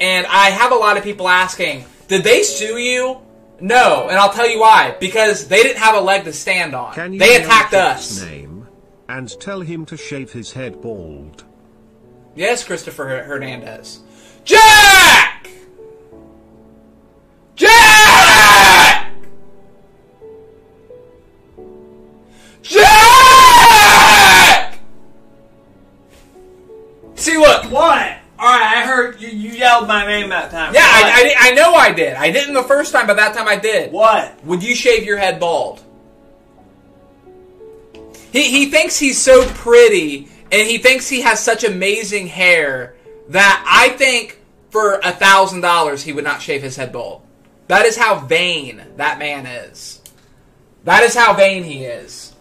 and I have a lot of people asking, did they sue you? No, and I'll tell you why. Because they didn't have a leg to stand on. Can you They attacked us. name and tell him to shave his head bald? Yes, Christopher Hernandez. Jack! Jack! Jack! See, look. What? All right, I heard you, you yelled my name that time. Yeah, I, I, I know I did. I didn't the first time, but that time I did. What? Would you shave your head bald? He, he thinks he's so pretty and he thinks he has such amazing hair that I think for a thousand dollars he would not shave his head bald. That is how vain that man is. That is how vain he is.